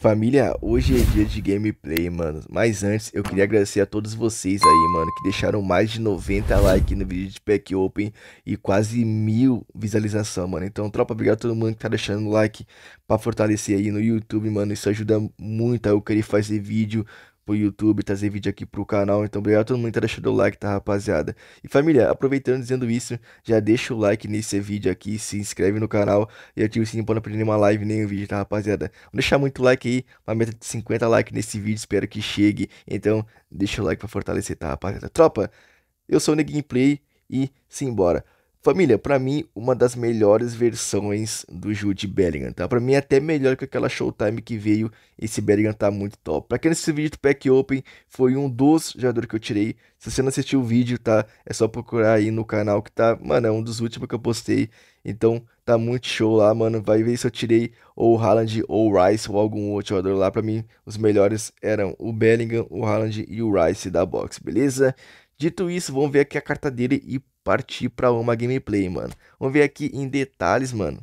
Família, hoje é dia de gameplay, mano. Mas antes, eu queria agradecer a todos vocês aí, mano, que deixaram mais de 90 likes no vídeo de Pack Open e quase mil visualizações, mano. Então, tropa, obrigado a todo mundo que tá deixando like pra fortalecer aí no YouTube, mano. Isso ajuda muito a eu querer fazer vídeo pro YouTube, trazer vídeo aqui pro canal. Então, obrigado a todo mundo que tá deixando o like, tá, rapaziada? E família, aproveitando dizendo isso, já deixa o like nesse vídeo aqui, se inscreve no canal e ativa o sininho pra não perder nenhuma live, nem um vídeo, tá, rapaziada? Vou deixar muito like aí, uma meta de 50 likes nesse vídeo, espero que chegue. Então, deixa o like pra fortalecer, tá, rapaziada? Tropa, eu sou o Neguinplay e simbora. Família, para mim, uma das melhores versões do Jude Bellingham, tá? Para mim, até melhor que aquela Showtime que veio. Esse Bellingham tá muito top. Pra quem assistiu o vídeo do Pack Open, foi um dos jogadores que eu tirei. Se você não assistiu o vídeo, tá? É só procurar aí no canal que tá... Mano, é um dos últimos que eu postei. Então, tá muito show lá, mano. Vai ver se eu tirei ou o Haaland ou o Rice ou algum outro jogador lá. Pra mim, os melhores eram o Bellingham, o Haaland e o Rice da box, beleza? Dito isso, vamos ver aqui a carta dele e partir para uma gameplay, mano. Vamos ver aqui em detalhes, mano.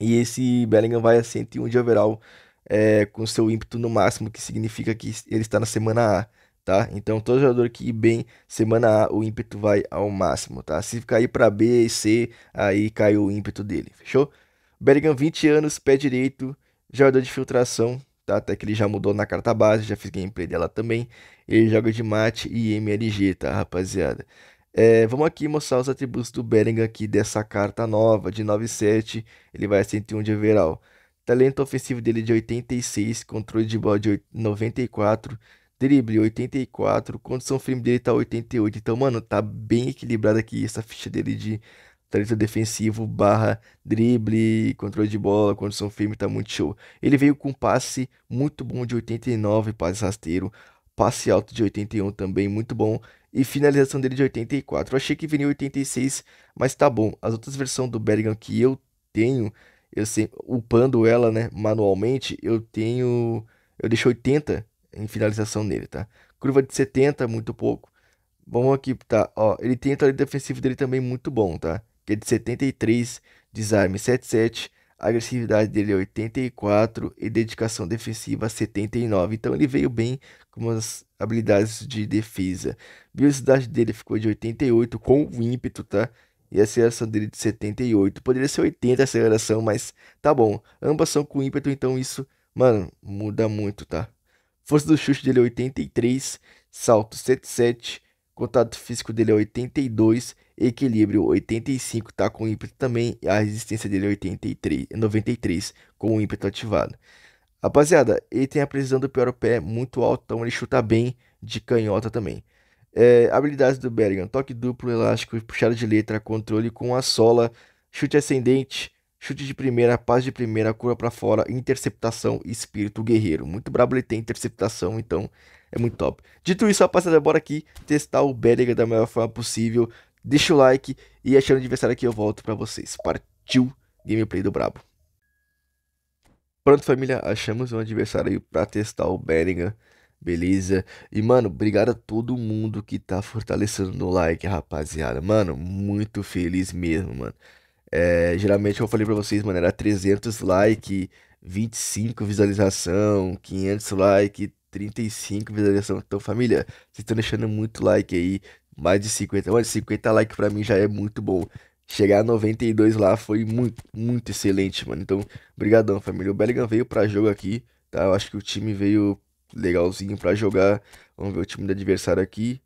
E esse Bellingham vai a 101 de overall é, com seu ímpeto no máximo, que significa que ele está na semana A, tá? Então todo jogador que ir bem semana A, o ímpeto vai ao máximo, tá? Se cair para B e C, aí cai o ímpeto dele, fechou? Bellingham 20 anos, pé direito, jogador de filtração, tá? Até que ele já mudou na carta base, já fiz gameplay dela também. Ele joga de mate e MLG, tá, rapaziada? É, vamos aqui mostrar os atributos do Bellingham aqui dessa carta nova de 97, ele vai a 101 de overall. Talento ofensivo dele de 86, controle de bola de 94, drible 84, condição firme dele tá 88. Então, mano, tá bem equilibrado aqui essa ficha dele de talento defensivo barra drible, controle de bola, condição firme, tá muito show. Ele veio com passe muito bom de 89, passe rasteiro, passe alto de 81 também, muito bom e finalização dele de 84. Eu achei que viria 86, mas tá bom. As outras versões do Bellingham que eu tenho, eu sei, upando ela, né, manualmente, eu tenho, eu deixo 80 em finalização nele, tá? Curva de 70, muito pouco. Vamos aqui, tá? Ó, ele tem o talento defensivo dele também muito bom, tá? Que é de 73, desarme 77, agressividade dele é 84 e dedicação defensiva 79. Então ele veio bem com as habilidades de defesa. Velocidade dele ficou de 88 com o ímpeto, tá? E a aceleração dele de 78. Poderia ser 80 a aceleração, mas tá bom. Ambas são com ímpeto, então isso, mano, muda muito, tá? Força do chute dele é 83, salto 77, contato físico dele é 82 Equilíbrio 85 tá com ímpeto também. A resistência dele é 83, 93 com o ímpeto ativado. Rapaziada, ele tem a precisão do pior pé muito alta, então ele chuta bem de canhota também. É, habilidades do Berrigan: toque duplo, elástico, puxada de letra, controle com a sola, chute ascendente, chute de primeira, paz de primeira, cura para fora, interceptação, espírito guerreiro. Muito brabo ele tem interceptação, então é muito top. Dito isso, rapaziada, bora aqui testar o Berrigan da melhor forma possível deixa o like e achando o adversário aqui eu volto pra vocês. Partiu gameplay do Brabo. Pronto, família, achamos um adversário aí pra testar o Bellingham. Beleza? E, mano, obrigado a todo mundo que tá fortalecendo no like, rapaziada. Mano, muito feliz mesmo, mano. É, geralmente, eu falei pra vocês, mano, era 300 like, 25 visualização, 500 like, 35 visualização. Então, família, vocês estão deixando muito like aí. Mais de 50. Olha, 50 likes pra mim já é muito bom. Chegar a 92 lá foi muito, muito excelente, mano. Então, brigadão, família. O Bellingham veio pra jogo aqui, tá? Eu acho que o time veio legalzinho pra jogar. Vamos ver o time do adversário aqui.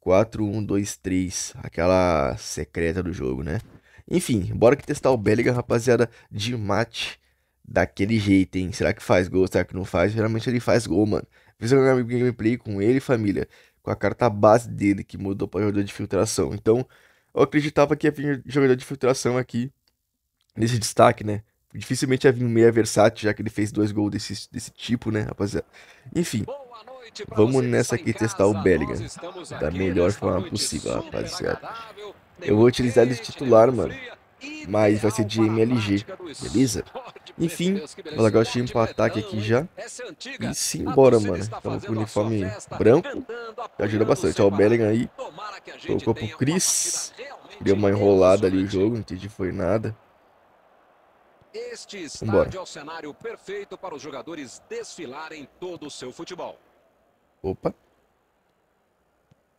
4, 1, 2, 3. Aquela secreta do jogo, né? Enfim, bora que testar o Bellingham, rapaziada, de mate daquele jeito, hein? Será que faz gol? Será que não faz? Geralmente ele faz gol, mano. Fiz um gameplay com ele, família com a carta base dele, que mudou para jogador de filtração. Então, eu acreditava que ia vir jogador de filtração aqui, nesse destaque, né? Dificilmente ia vir um meia versátil, já que ele fez dois gols desse, desse tipo, né, rapaziada? Enfim, vamos nessa aqui testar o Bellingham da melhor forma possível, rapaziada. Eu vou utilizar ele de titular, mano mas vai ser de MLG, beleza? Enfim, o time pro ataque aqui já. E simbora, mano. Estamos com o uniforme branco, que ajuda bastante. Ó, o Bellingham aí, colocou pro Chris. Deu uma enrolada ali o jogo, não entendi foi nada. Este Vambora. estádio é o cenário perfeito para os jogadores desfilarem todo o seu futebol. Opa.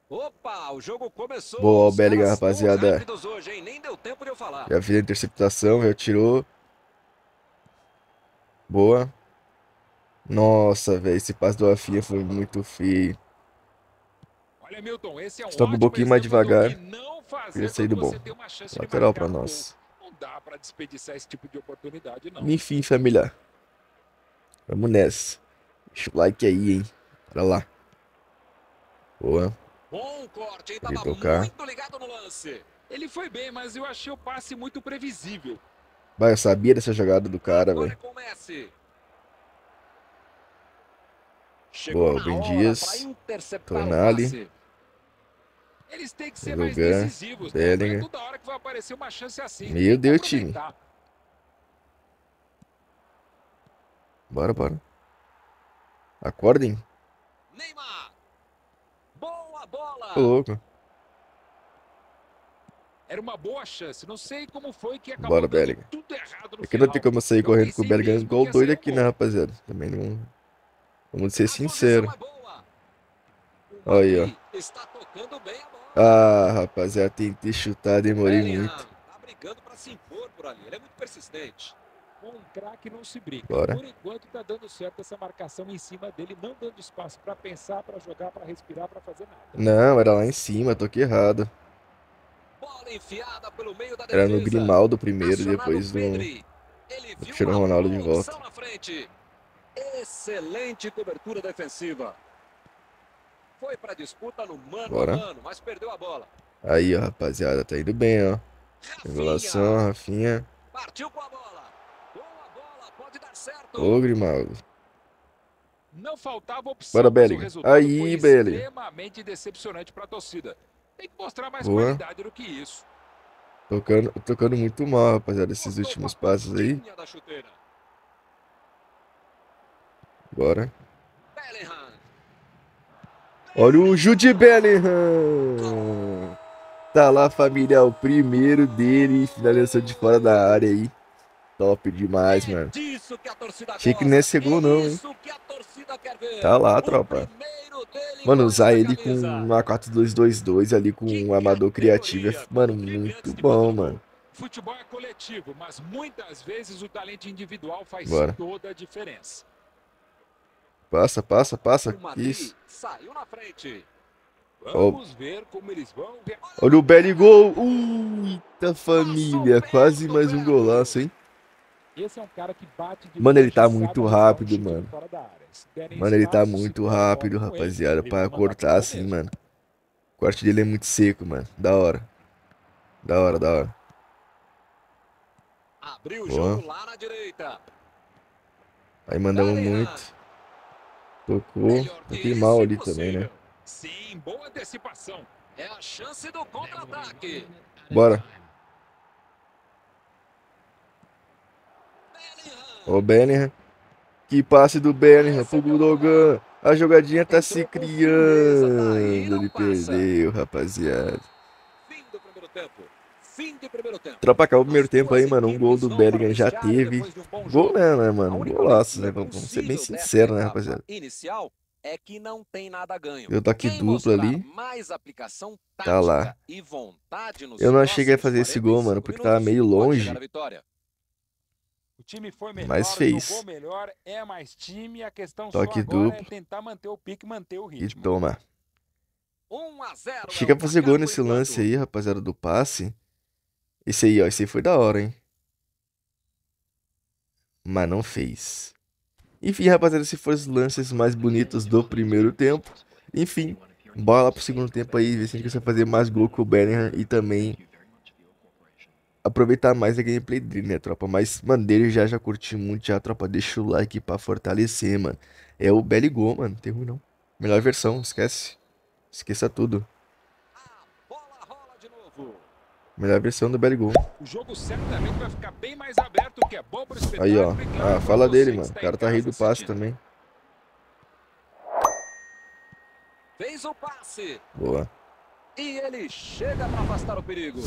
Opa, o jogo começou. Boa, Os Bellingham, rapaziada. hoje. Já fez a interceptação, já tirou. Boa. Nossa, velho, esse passe do Rafinha foi muito feio. Olha, Milton, esse é um Estava um pouquinho mais devagar. Queria sair do bom. Lateral gol. nós. Não dá pra desperdiçar esse tipo de oportunidade, não. Enfim, família. Vamos nessa. Deixa o like aí, hein. Bora lá. Boa. Bom corte? Pode Tava tocar. muito ligado no lance. Ele foi bem, mas eu achei o passe muito previsível. Vai, eu sabia dessa jogada do cara, velho. é o Boa, Rubem hora Dias. o Tonali. Eles têm que ser mais Lugan, decisivos, né? Não Bellingham. toda hora que vai aparecer uma chance assim. Meu Deus, time. Bora, bora. Acordem. Neymar. Boa bola. Tô louco. Era uma boa chance. Não sei como foi que acabou Bora, Bellingham. tudo errado no É que não final. tem como eu sair correndo com o Bellingham igual doido aqui, né, rapaziada? Também não. Vamos ser sinceros. é boa. O Aí, ó. Está tocando bem a bola. Ah, rapaziada, tentei chutar, demorei Bellingham muito. Tá brigando para se impor por ali. Ele é muito persistente. Com um craque não se brinca. Bora. Por enquanto tá dando certo essa marcação em cima dele, não dando espaço pra pensar, pra jogar, pra respirar, pra fazer nada. Não, era lá em cima, toquei errado. Bola enfiada pelo meio da Era no Grimaldo primeiro, depois no. Cristiano uma Ronaldo de volta. Excelente cobertura defensiva. Foi para disputa no mano Bora. mano, mas perdeu a bola. Aí, ó, rapaziada, tá indo bem, ó. Revelação, Rafinha. partiu com a bola. Boa bola, pode dar certo. Ô, Grimaldo. Não faltava opção. Bora, o resultado Aí, foi Bellingham. extremamente decepcionante pra torcida. Tem que mostrar mais Boa. qualidade do que isso. Tocando, tocando muito mal, rapaziada, esses últimos passos aí. Bora. Bellingham. Olha o Jude Bellingham. Tá lá, família, o primeiro dele. Finalização de fora da área aí. Top demais, É mano. Achei que não ia ser gol, não, É hein? Tá lá, tropa. Mano, usar ele com uma 4-2-2-2 ali com um amador criativo é, mano, muito bom, mano. Futebol é coletivo, mas muitas vezes o talento individual faz Bora. toda a diferença. Passa, passa, passa. Isso. saiu na frente. Vamos ver como eles vão. Olha o Belly Gol. Eita família. Quase mais um golaço, hein? Esse é um cara que bate de Mano, ele tá muito rápido, mano. Mano, ele tá muito rápido, rapaziada. Pra cortar assim, mano. O corte dele é muito seco, mano. Da hora. Da hora, da hora. Abriu o jogo lá na direita. Aí mandamos muito. Tocou. Toquei mal ali também, né? Sim, boa antecipação. É a chance do contra-ataque. Bora. O Bellingham. Que passe do Bellingham pro Gundogan. A jogadinha tá se criando. Ele perdeu, rapaziada. Tropa acabou o primeiro tempo aí, mano. Um gol do Bellingham já teve. Gol né, né, mano? Golaço, né? Vamos ser bem sinceros, né, rapaziada? Inicial é que não tem nada ganho. Eu toque duplo ali. Tá lá. Eu não cheguei a próximos fazer esse gol, mano, 45 porque tava meio longe. O time foi melhor, Mas fez. melhor, é mais time. A questão Toque é duplo. tentar manter o pique, manter o E ritmo. toma. 1 a 0 é Chega a fazer gol nesse lance aí, rapaziada, do passe. Esse aí, ó. Esse aí foi da hora, hein? Mas não fez. Enfim, rapaziada, esses foram os lances mais bonitos do primeiro tempo. Enfim, bora lá pro segundo tempo aí, ver se a gente consegue fazer mais gol com o Bellingham e também aproveitar mais a gameplay dele, né, tropa? Mas, mano, dele já já curti muito, já, tropa. Deixa o like pra fortalecer, mano. É o Belly Gol, mano. Não tem ruim, não. Melhor versão, esquece. Esqueça tudo. Melhor versão do Belly Gol. O jogo certamente vai ficar bem mais aberto, que é bom pro. Aí, ó. Ah, pra fala dele, mano. O cara tá rei do passe também. Fez o passe. Boa. E ele chega para afastar o perigo.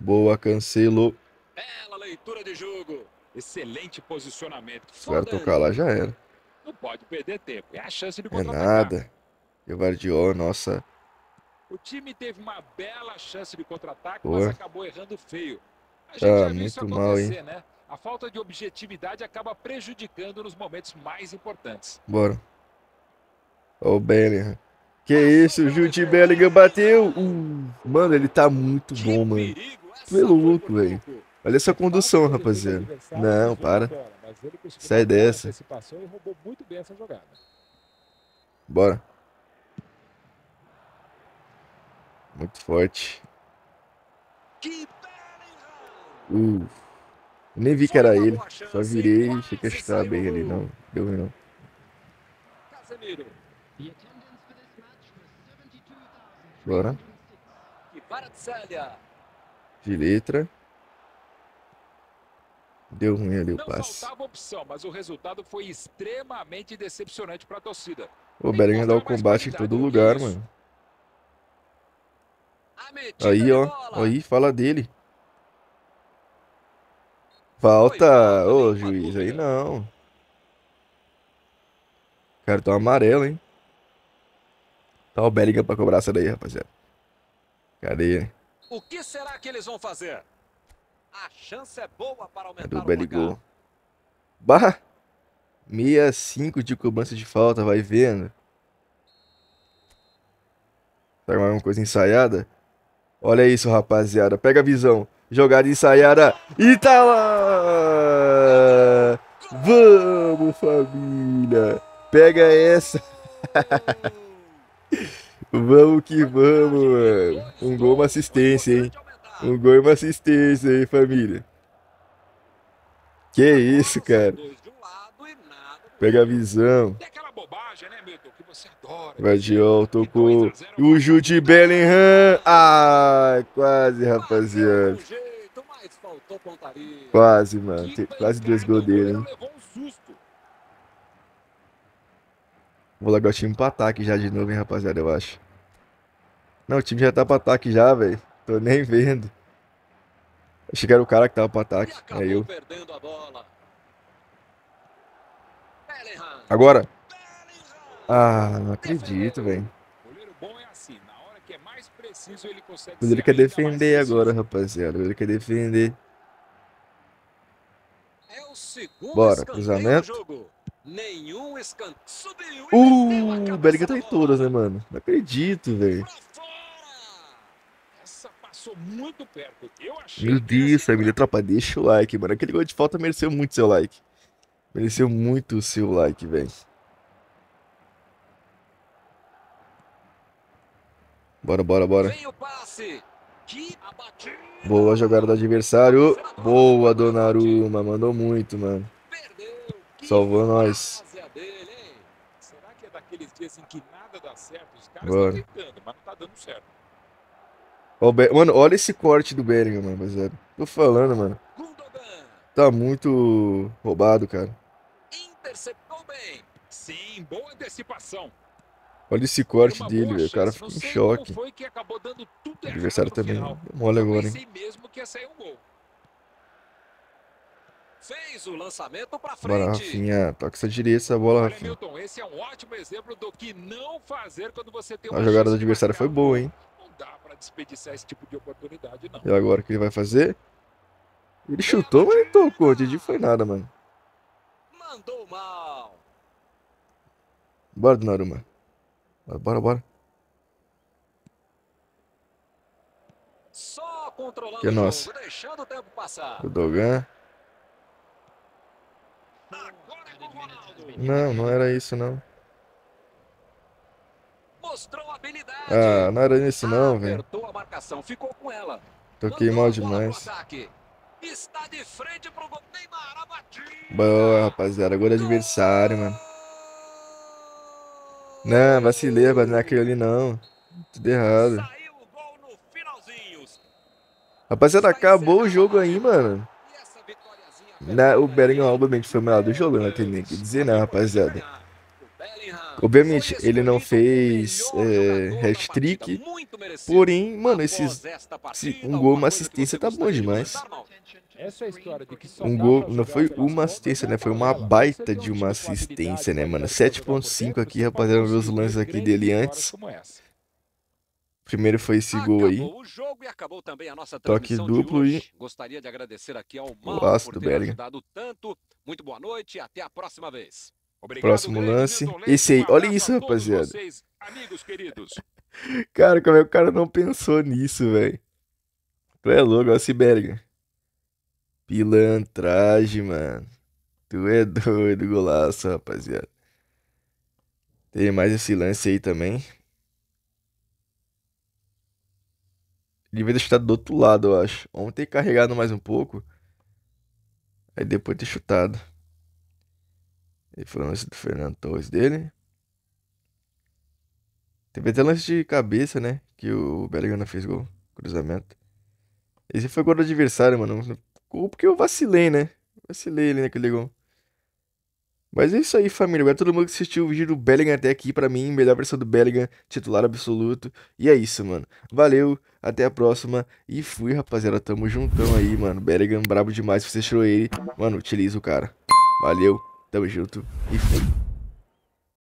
Boa, Cancelo. Bela leitura de jogo. Excelente posicionamento. Se o cara tocar lá, já era. Não pode perder tempo. É a chance de É nada. E o Guardiola, nossa. O time teve uma bela chance de contra-ataque, mas acabou errando feio. A gente Ah, já viu isso muito mal, hein? acontecer, né? A falta de objetividade acaba prejudicando nos momentos mais importantes. Bora. Ó o Bellingham. Que isso, o Jude Bellingham bateu. Uh, mano, ele tá muito bom, mano. perigo. É foi louco, velho. Olha essa condução, pelo rapaziada. Não, para. Sai dessa. jogada. Bora. Muito forte. Uh. Nem vi que era ele. Só virei e ia chutar bem ali. Não, deu ruim não. Casemiro. Bora. De letra. Deu ruim ali o Não passe. opção, mas o resultado foi extremamente decepcionante para a torcida. O Bellingham dá o combate em todo lugar, mano. Aí, ó. Aí, fala dele. Falta. Ô, juiz, aí não. Cartão amarelo, hein? Tá o Bellingham pra cobrar essa daí, rapaziada. Cadê ele? O que será que eles vão fazer? A chance é boa para aumentar Cadê o placar. Bah! 65 de cobrança de falta, vai vendo. Tá com alguma coisa ensaiada? Olha isso, rapaziada. Pega a visão. Jogada ensaiada. E tá lá! Vamos, família! Pega essa! Vamos que vamos, mano. Um gol, uma assistência, hein? Um gol e uma assistência aí, família. Que isso, cara. Pega a visão. Que tocou. 2 a 0 o Jude Bellingham. Ah, quase, rapaziada. Quase, mano. Quase dois gols dele, hein? Vou largar o time pra ataque já de novo, hein, rapaziada, eu acho. Não, o time já tá pra ataque já, velho. Tô nem vendo. Achei que era o cara que tava pra E ataque. É eu. Agora. Ah, não acredito, velho. Bom é assim, é ele Mas quer defender agora, rapaziada. Ele quer defender. É o Bora, cruzamento. Nenhum escanteio. Subiu a Uh, o Bellingham tá em todas, né, mano? Não acredito, velho. Meu Deus, ser família, tropa, deixa o like, mano. Aquele gol de falta mereceu muito seu like. Mereceu muito o seu like, velho. Bora, bora, bora. Boa jogada do adversário. Boa, Donnarumma. Mandou muito, mano. Salvou nós. Será que é daqueles dias em que nada dá certo? Os caras estão tentando, mas não tá dando certo. Ó o Be- Mano, olha esse corte do Bellingham, mano, rapaziada. Tô falando, mano. Tá muito roubado, cara. Interceptou bem. Sim, boa antecipação. Olha esse corte dele, velho. O cara fica Não em choque. O adversário também. final. Mole agora, hein? pensei mesmo que ia sair um gol. Fez o lançamento pra Bora, frente. Rafinha. Toca essa direita, essa bola, Olha, Rafinha. Milton, esse é um ótimo exemplo do que não fazer quando você tem A jogada do adversário foi boa, hein? Não dá pra desperdiçar esse tipo de oportunidade, não. E agora o que ele vai fazer? Ele chutou, mas não tocou. Didi foi nada, mano. Mandou mal. Bora, Donnarumma. Bora, bora, bora. Só controlando Que é o nosso. jogo, deixando o tempo passar. O Dogan. Agora é com o Ronaldo. Não, não era isso, não. Ah, não era isso, não, velho. Apertou a marcação, ficou com ela. Toquei mal demais. Boa, rapaziada. Agora é adversário, mano. Não, vacilei, rapaz. Não é aquele ali, não. Tudo errado. Rapaziada, acabou o jogo aí, mano. Na, o Bellingham, obviamente, foi o melhor do jogo. Não tem nem que dizer, não, rapaziada. Obviamente, ele não fez, é, hat-trick. Porém, mano, esses. esta se partida, um gol, uma assistência tá bom demais. é Um gol, não foi pelas uma assistência, né? Foi uma baita de um uma assistência, né, mano? qualidade pra jogar por 7.5 dentro, aqui, rapaziada, ver os conseguir lances aqui dele antes. Primeiro foi esse gol aí. Acabou o jogo e acabou também a nossa Toque duplo e. Gostaria de agradecer aqui ao por do Bellingham. Muito boa noite e até a próxima vez. Próximo lance. Esse aí, olha isso, rapaziada. Vocês. Cara, como é que o cara não pensou nisso, velho? Tu é louco, olha esse Bellingham. Pilantragem, mano. Tu é doido, golaço, rapaziada. Tem mais esse lance aí também. Devia ter chutado do outro lado, eu acho. Vamos ter carregado mais um pouco. Aí depois ter chutado. E foi o lance do Fernando Torres dele. Teve até lance de cabeça, né? Que o Bellingham fez gol. Cruzamento. Esse foi gol do adversário, mano. Gol porque eu vacilei, né? Vacilei ali naquele gol. Mas é isso aí, família. Agora todo mundo que assistiu o vídeo do Bellingham até aqui, pra mim, melhor versão do Bellingham, titular absoluto. E é isso, mano. Valeu, até a próxima. E fui, rapaziada. Tamo juntão aí, mano. Bellingham, brabo demais. Se você tirou ele, mano, utiliza o cara. Valeu, tamo junto e fui.